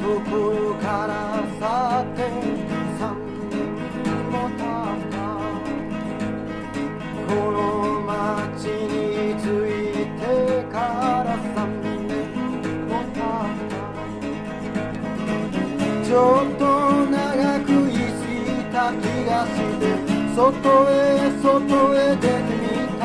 なとこから去って三年も経ったこの街に着いてから三年も経ったちょっと長くい過ぎた気がして外へ外へ出てみた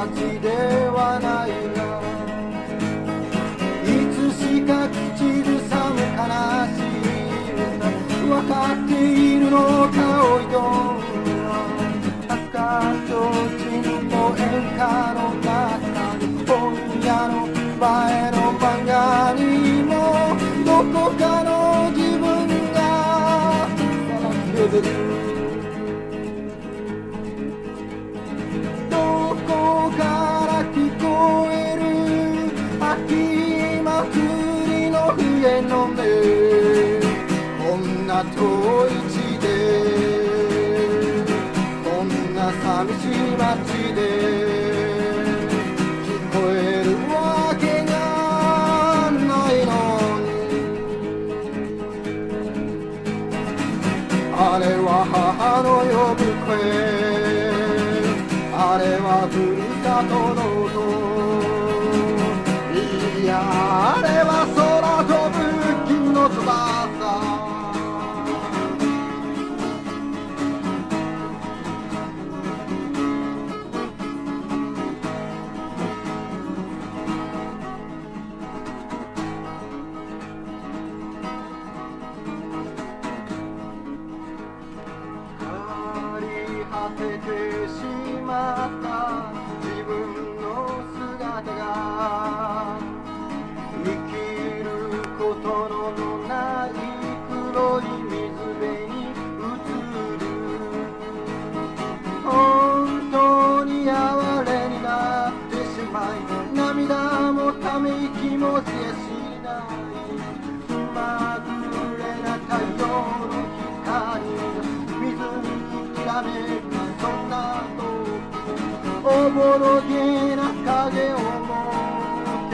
形ではないがいつしか口ずさむ悲しい歌分かっているのかおいど赤ちょうちんも演歌の中に今夜の前の漫画にもどこかの自分がさらけ出るこんな遠い地でこんな寂しい街で聞こえるわけがないのに。あれは母の呼ぶ声あれはふるさとの音。いやててしまった。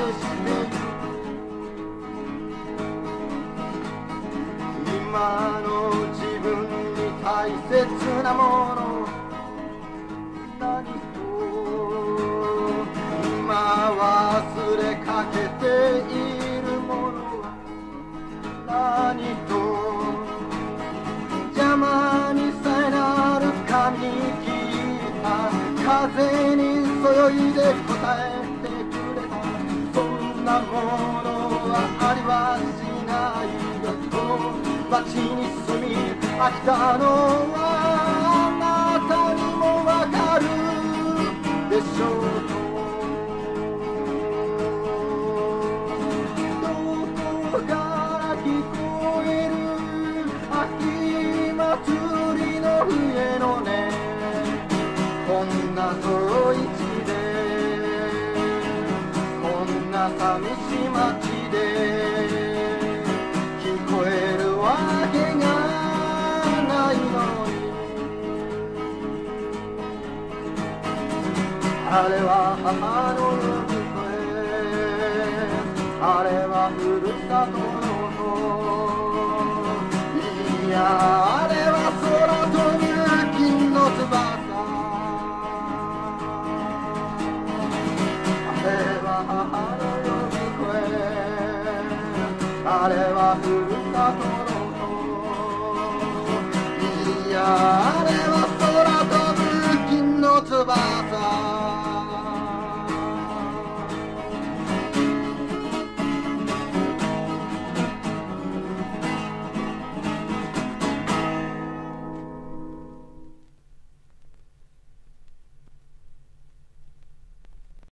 今の自分に大切なもの何と今忘れかけているものは何と邪魔にさえなる髪に切った風にそよいで答えてくなものはありはしないよと街に住み飽きたのはあなたにもわかるでしょうどこから聞こえる秋祭りの笛の音こんな遠こんな寂しい街で聞こえるわけがないのに。あれは母の呼ぶ声あれはふるさとの音あ